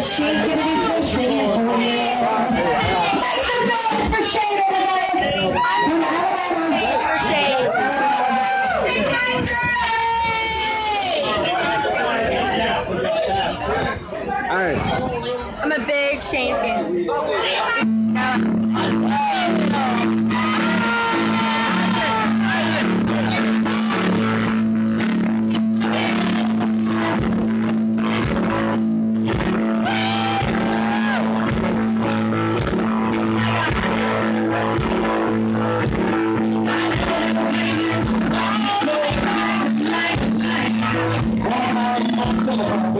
Shane Kennedy for singing for some noise for Shane over there from Alabama. All right. I'm a big Shane fan. I'm